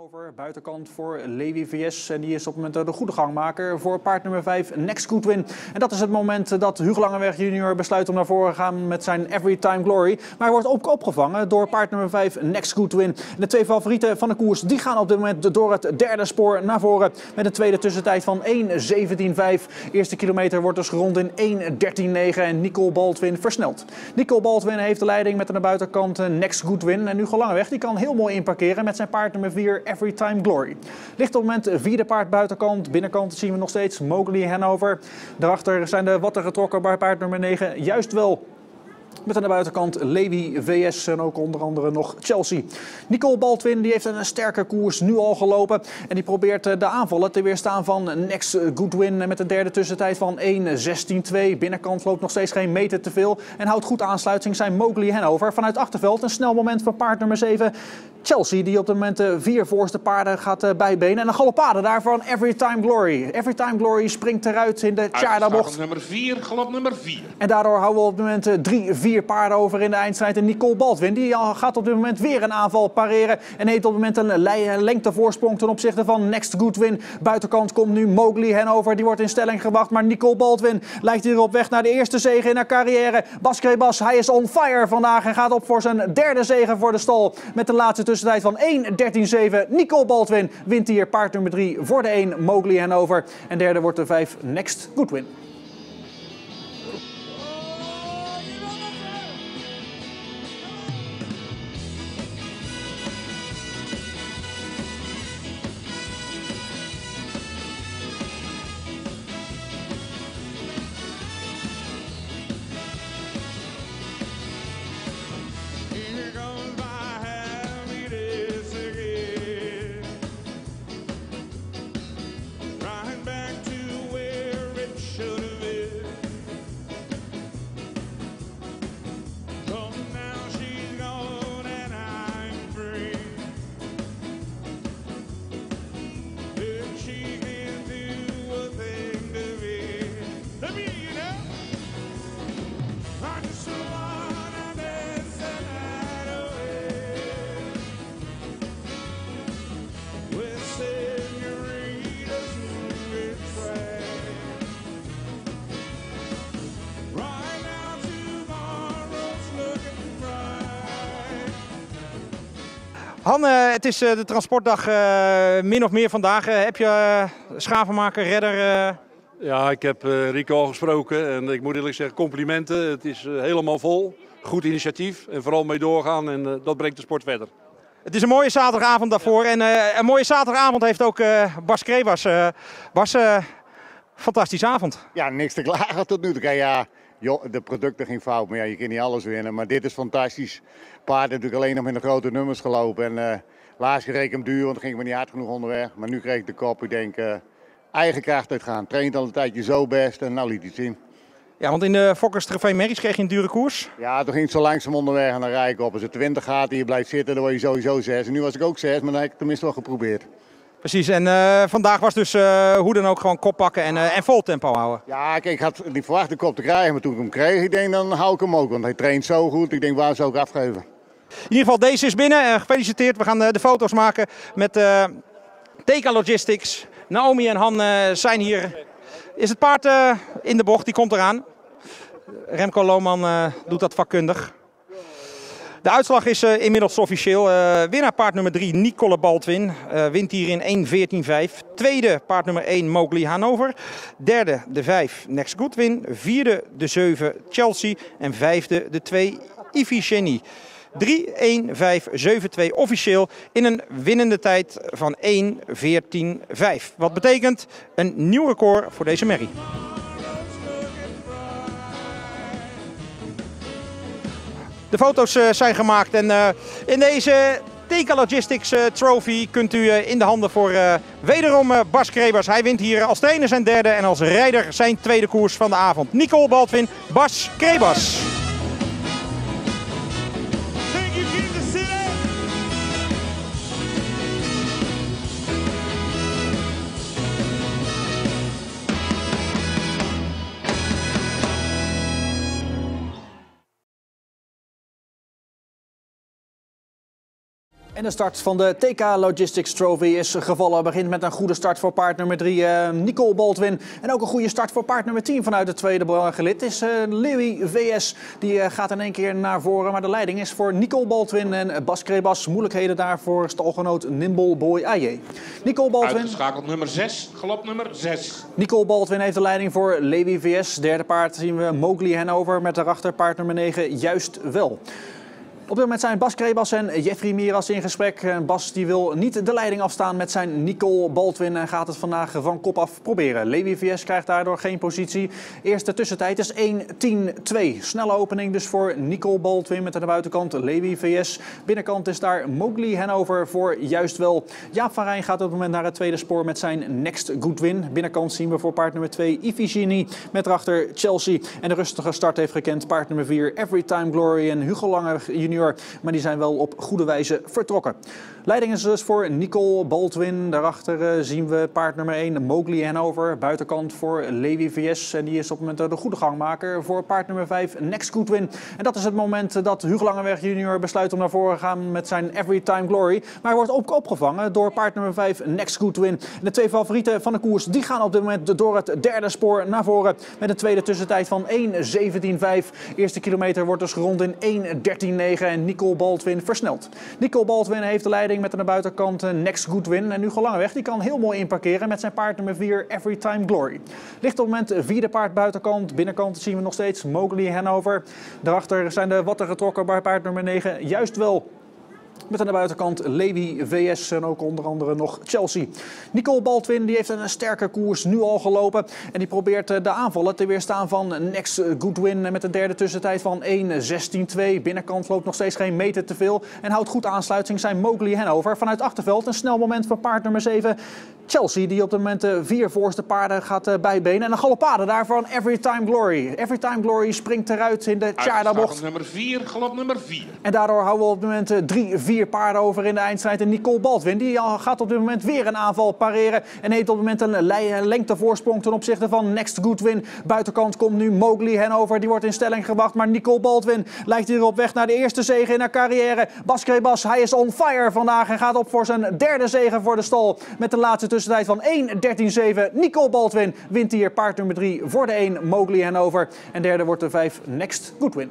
Over buitenkant voor Levi VS. En die is op het moment de goede gangmaker voor paard nummer 5, Next Goodwin. En dat is het moment dat Hugo Langeweg junior besluit om naar voren te gaan met zijn Every Time Glory. Maar hij wordt ook opgevangen door paard nummer 5, Next Goodwin. De twee favorieten van de koers die gaan op dit moment door het derde spoor naar voren. Met een tweede tussentijd van 1.17.5. Eerste kilometer wordt dus gerond in 1.13.9. En Nicole Baldwin versnelt. Nicole Baldwin heeft de leiding met aan de buitenkant Next Goodwin. En Hugo Langeweg die kan heel mooi inparkeren met zijn paard nummer 4, Every Time Glory. Ligt op het moment vierde paard buitenkant. Binnenkant zien we nog steeds Mowgli Hanover. Daarachter zijn de watten getrokken bij paard nummer 9. Juist wel met aan de buitenkant Levi VS en ook onder andere nog Chelsea. Nicole Baldwin die heeft een sterke koers nu al gelopen. En die probeert de aanvallen te weerstaan van Next Goodwin. Met een derde tussentijd van 1.16.2. Binnenkant loopt nog steeds geen meter te veel. En houdt goed aansluiting zijn Mowgli Hanover. Vanuit achterveld een snel moment van paard nummer 7. Chelsea die op het moment de vier voorste paarden gaat bijbenen. En een galopade daarvan Every Time Glory. Every Time Glory springt eruit in de Tjada-bocht. nummer 4, galop nummer 4. En daardoor houden we op het moment drie, vier paarden over in de eindstrijd. En Nicole Baldwin die gaat op dit moment weer een aanval pareren. En heeft op het moment een lengtevoorsprong ten opzichte van Next Goodwin. Buitenkant komt nu Mowgli Hanover. Die wordt in stelling gewacht. Maar Nicole Baldwin lijkt hier op weg naar de eerste zege in haar carrière. Bas Krebas, hij is on fire vandaag. En gaat op voor zijn derde zege voor de stal. Met de laatste tussentijd van 1.13.7. Nicole Baldwin wint hier paard nummer 3 voor de 1 Mowgli Hanover. En derde wordt de 5 Next Goodwin. Han, het is eh, de transportdag eh, min of meer vandaag. Eh, heb je schavenmaker, redder... eh, Ja, ik heb eh, Rico al gesproken en ik moet eerlijk zeggen, complimenten. Het is helemaal vol. Goed initiatief en vooral mee doorgaan en dat brengt de sport verder. Het is een mooie zaterdagavond daarvoor. En eh, een mooie zaterdagavond heeft ook eh, Bas Krebas. Eh, Bas, eh, fantastische avond. Ja, niks te klagen tot nu toe. Ja, de producten ging fout, maar ja, je kan niet alles winnen. Maar dit is fantastisch. Paard natuurlijk alleen nog met de grote nummers gelopen. En eh laatst kreeg ik hem duur, want dan ging ik me niet hard genoeg onderweg. Maar nu kreeg ik de kop. Ik denk, eh, eigen kracht uitgaan. Traint al een tijdje zo best en nou liet hij het zien. Ja, want in de Fokkers Trofee Merries kreeg je een dure koers. Ja, toen ging het zo langzaam onderweg en dan rijd ik op. Als het 20 gaat en je blijft zitten, dan word je sowieso 6. En nu was ik ook 6, maar dan heb ik het tenminste wel geprobeerd. Precies, en eh, vandaag was dus eh, hoe dan ook gewoon kop pakken en, eh, en vol tempo houden. Ja, kijk, ik had niet verwacht de kop te krijgen, maar toen ik hem kreeg, ik denk dan hou ik hem ook. Want hij traint zo goed, ik denk waar zou ik afgeven. In ieder geval, deze is binnen. Gefeliciteerd. We gaan de foto's maken met eh TK Logistics. Naomi en Han zijn hier. Is het paard in de bocht? Die komt eraan. Remco Lohman eh, doet dat vakkundig. De uitslag is eh, inmiddels officieel. Eh winnaar paard nummer 3, Nicole Baldwin. eh, wint hier in 1.14.5. Tweede paard nummer 1, Mowgli Hanover. Derde de 5, Next Goodwin. Vierde de 7, Chelsea. En vijfde de 2, Ifigenie. 3, 1, 5, 7, 2 officieel in een winnende tijd van 1, 14, 5. Wat betekent een nieuw record voor deze merrie. De foto's eh, zijn gemaakt en eh, in deze TK Logistics eh, Trophy kunt u in de handen voor wederom Bas Krebers. Hij wint hier als trainer zijn derde en als rijder zijn tweede koers van de avond. Nicole Baldwin, Bas Krebas. En de start van de TK Logistics Trophy is gevallen. Begint met een goede start voor paard nummer 3, uh, Nicole Baldwin. En ook een goede start voor paard nummer 10 vanuit het tweede gelid. is uh, Louis VS. Die uh, gaat in één keer naar voren. Maar de leiding is voor Nicole Baldwin en Bas Krebas. Moeilijkheden daar voor stalgenoot Nimble Boy Aye. Nicole Baldwin. Uitgeschakeld nummer 6, galop nummer 6. Nicole Baldwin heeft de leiding voor Levi VS. Derde paard zien we Mowgli Hanover met daarachter paard nummer 9 juist wel. Op dit moment zijn Bas Krebas en Jeffrey Miras in gesprek. Bas die wil niet de leiding afstaan met zijn Nicole Baldwin en gaat het vandaag van kop af proberen. Levi VS krijgt daardoor geen positie. Eerste tussentijd is 1-10-2. Snelle opening dus voor Nicole Baldwin met aan de buitenkant Levi VS. Binnenkant is daar Mowgli Hanover voor juist wel. Jaap van Rijn gaat op het moment naar het tweede spoor met zijn Next Good Win. Binnenkant zien we voor paard nummer 2 Ifigenie met erachter Chelsea. En de rustige start heeft gekend paard nummer 4 Everytime Glory en Hugo Lange junior maar die zijn wel op goede wijze vertrokken. Leiding is dus voor Nicole Baldwin. Daarachter eh, zien we paard nummer 1, Mowgli Hanover. Buitenkant voor Levi VS. En die is op het moment de goede gangmaker voor paard nummer 5, Next Goodwin. En dat is het moment dat Hugo Langeweg junior besluit om naar voren te gaan met zijn Everytime Glory. Maar hij wordt ook opgevangen door paard nummer 5, Next Goodwin. de twee favorieten van de koers die gaan op dit moment door het derde spoor naar voren. Met een tweede tussentijd van 1.17.5. Eerste kilometer wordt dus gerond in 1.13.9 en Nicole Baldwin versnelt. Nicole Baldwin heeft de leiding met aan de buitenkant Next Goodwin. En Hugo Langeweg die kan heel mooi inparkeren met zijn paard nummer 4 Everytime Glory. Ligt op het moment vierde paard buitenkant. Binnenkant zien we nog steeds Mowgli Hanover. Daarachter zijn de watten getrokken bij paard nummer 9. Juist wel met aan de buitenkant Levi VS en ook onder andere nog Chelsea. Nicole Baldwin die heeft een sterke koers nu al gelopen. En die probeert eh, de aanvallen te weerstaan van Next Goodwin met een derde tussentijd van 1.16.2. Binnenkant loopt nog steeds geen meter te veel. En houdt goed aansluiting zijn Mowgli Hanover. Vanuit achterveld een snel moment van paard nummer 7. Chelsea die op het moment de vier voorste paarden gaat eh, bijbenen. En een galopade daarvan Everytime Glory. Everytime Glory springt eruit in de Charda-bocht. nummer 4, galop nummer 4. En daardoor houden we op het moment 3, 4 paarden over in de eindstrijd. En Nicole Baldwin die gaat op dit moment weer een aanval pareren. En heeft op het moment een lengtevoorsprong ten opzichte van Next Goodwin. Buitenkant komt nu Mowgli Hanover. Die wordt in stelling gebracht. Maar Nicole Baldwin lijkt hier op weg naar de eerste zege in haar carrière. Bas hij is on fire vandaag. En gaat op voor zijn derde zege voor de stal. Met de laatste tussentijd van 1.13.7. Nicole Baldwin wint hier paard nummer 3 voor de 1 Mowgli Hanover. En derde wordt de 5 Next Goodwin.